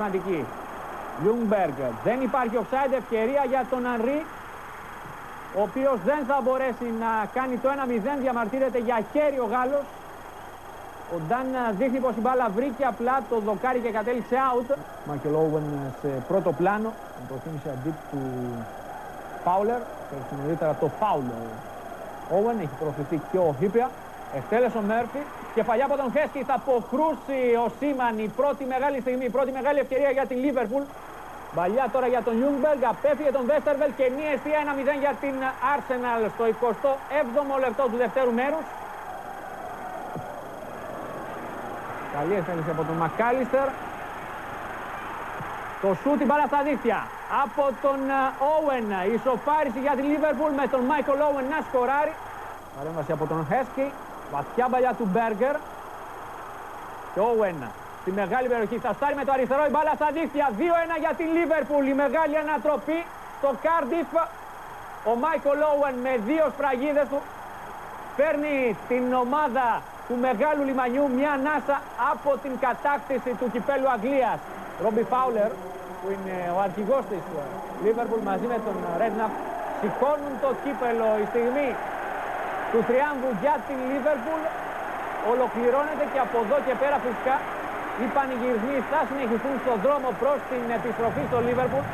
Σημαντική. Λιούνγκμπεργκ. Δεν υπάρχει offside ευκαιρία για τον Ανρί ο οποίος δεν θα μπορέσει να κάνει το 1-0 διαμαρτύρεται για χέρι ο Γάλλος ο Νταν δείχνει πως η μπάλα βρήκε απλά το δοκάρι και κατέληξε out Μάικελ Όουεν σε πρώτο πλάνο με το θύμισε αντί του Φάουλερ και νωρίτερα το φάουλ Όουεν έχει προωθηθεί και ο Χίπια εκτέλεσε ο Μέρφυ κεφαλιά από τον Χέσκι θα αποκρούσει ο Σίμαν η πρώτη μεγάλη στιγμή, η πρώτη μεγάλη ευκαιρία για την Λίβερπουλ Παλιά τώρα για τον Ιούγκμπεργκ, απέφυγε τον Βέστερβελ και μία αιστεία 1-0 για την Arsenal στο 27ο λεπτό του δευτέρου μέρους. Καλή εκτέλεση από τον Μακάλιστερ. Το σούτ την μπάλα στα δίχτυα από τον Όουεν. Η ισοφάριση για την Λίβερπουλ με τον Μάικολ Όουεν να σκοράρει. Παρέμβαση από τον Χέσκι. Βαθιά μπαλιά του Μπέργκερ. Και Όουεν στη μεγάλη περιοχή. Θα σουτάρει με το αριστερό η μπάλα στα δίχτυα. 2-1 για την Λίβερπουλ. Η μεγάλη ανατροπή στο Κάρντιφ. Ο Μάικολ Όουεν με δύο σφραγίδες του φέρνει την ομάδα του μεγάλου λιμανιού μια ανάσα από την κατάκτηση του κυπέλου Αγγλίας. Ρόμπι Φάουλερ που είναι ο αρχηγός της Λίβερπουλ μαζί με τον Ρέντναφ σηκώνουν το κύπελο η στιγμή του τριάμβου για την Λίβερπουλ. Ολοκληρώνεται και από εδώ και πέρα φυσικά. Οι πανηγυρισμοί θα συνεχιστούν στον δρόμο προς την επιστροφή στο Λίβερπουλ